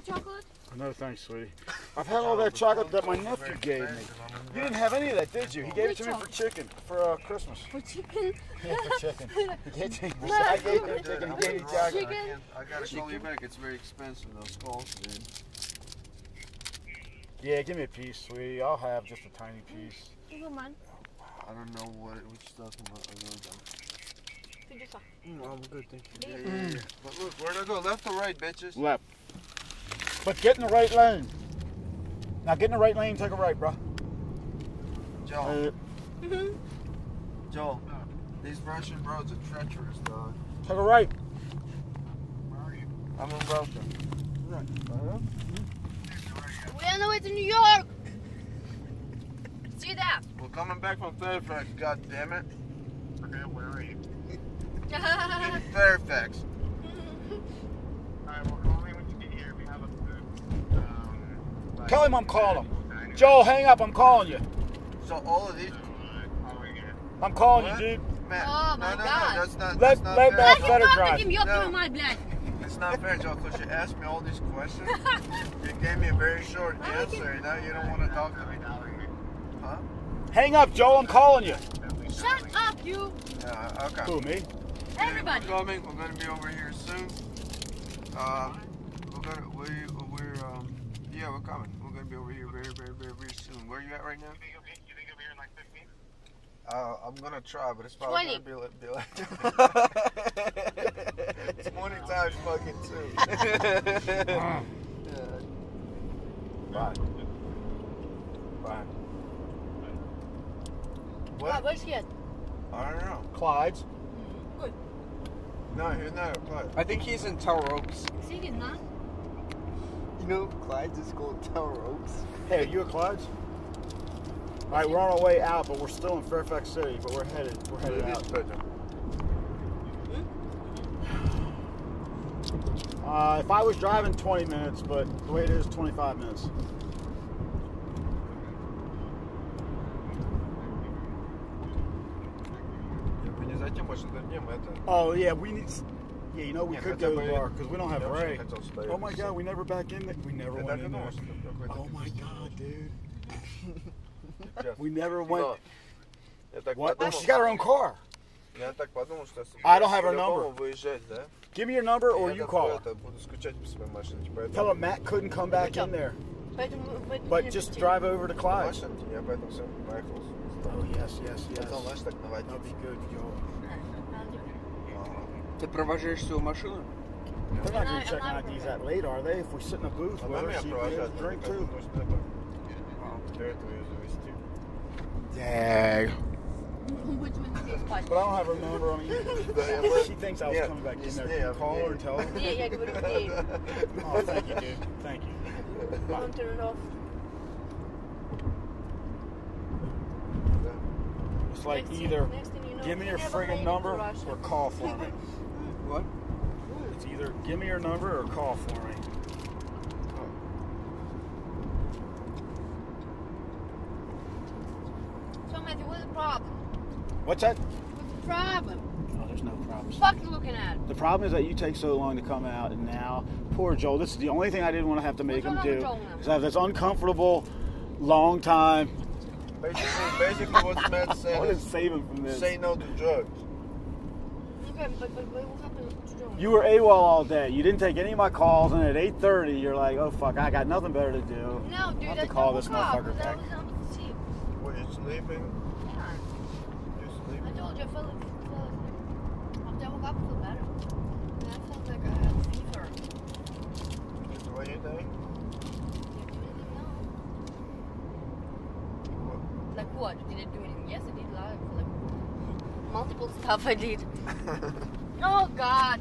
some chocolate? No thanks, sweetie. I've had all that chocolate that my nephew gave me. You didn't have any of that, did you? He gave it to me for chicken, for uh, Christmas. For chicken? Yeah, for chicken. He gave it to me. I gave him chicken. He gave me chocolate. Chicken? I, gotta call you back. It's very expensive, those calls, dude. Yeah, give me a piece, sweetie. I'll have just a tiny piece. You don't mind. I don't know what which stuff I'm I really don't. Did? Mm, I'm good, thank you. Yeah, yeah, yeah. But look, where'd I go? Left or right, bitches? Left. But get in the right lane. Now get in the right lane, take a right, bro. Joel, Uh, Joel, these Russian roads are treacherous, dog. take a right. Where are you? I'm in Russia. We're on the way to New York! See that? We're coming back from Fairfax, god damn it. Okay, where are you? In Fairfax. Alright, well, call me when you get here. We have a food. Um, like- Tell him I'm calling. him. Joel, hang up. I'm calling you. So all of these. So, uh, calling you. I'm calling What? you, dude. Man, Oh, no, my no, God. no, that's not, Let- that's not let fair. that- Let him better talk drive. to him, you're No. through my blood. It's not fair, Joe, because you asked me all these questions. you gave me a very short I answer, and now you don't want to talk to me. Huh? Hang up, Joel. I'm calling you. Shut up, you! Yeah, okay. Who, me? Everybody! We're coming. We're going to be over here soon. Uh, we're going to, we, we're, um, yeah, we're coming. We're going to be over here very, very, very, very soon. Where are you at right now? You think you'll be, you think you'll be here in like 15? Uh, I'm gonna try, but it's probably 20. gonna be like, be like 20 times fucking two. yeah. Bye. Bye. What? What? Where's he at? I don't know. Clyde's. Good. No, he's not a play. I think he's in Tower Oaks. See, he's not know Clyde's at school at Tower Oaks? Hey, you a Clyde's? All right, we're on our way out, but we're still in Fairfax City, but we're headed, we're headed out. Uh, if I was driving 20 minutes, but the way it is, 25 minutes. Oh yeah, we need yeah, you know, we could go to the bar because we don't have Ray. Oh my god, we never back in there. We never went in there. Oh my god, dude. we never went. What? Oh, she's got her own car. I don't have her number. Give me your number or you call. Tell her Matt couldn't come back in there. But just drive over to Clyde. Oh, yes, yes, yes. That'll be good. Ты провожаешь свою машину? They're not I'm gonna not- check I'm not- IDs that late, are they? If we sit in a booth with Она her, меня she'd be able провожает, to drink поэтому too. нужно это, для этого ее завести. Dang. Будь мы здесь спать. But I don't have her number. I mean, Да, я бы- she thinks I was Нет, coming back не in с there. ней, Can you а call мне. her and tell her? Не, я говорю, ей. Oh, thank you, dude. Thank you. Don't turn it off. Да. It's like Next thing- either next thing you know, give me we your never made friggin' it number to Russia. or call for me. What? It's either give me your number or call for me. Oh. So, Matthew, what's the problem? What's that? What's the problem? Oh, there's no problems. Fuck you looking at? The problem is that you take so long to come out, and now poor Joel. This is the only thing I didn't want to have to make What's him do. Joel now? Is have this uncomfortable, long time. Basically, basically what Matt I said want to is save him from this. say no to drugs. Okay, but, but, but what happened to Joel? You were AWOL all day. You didn't take any of my calls, and at 8:30, you're like, "Oh fuck, I got nothing better to do." No, dude, I'll have I to call this woke up, motherfucker because I back. was on sleep. What, you sleeping? Yeah. You I sleeping? told you I felt like, felt like I woke up, I felt better. And I felt like I had a fever. Is it what you think? Did I do anything? No. Like what? Did I do anything? Yes, I did. Like, like multiple stuff I did. oh God.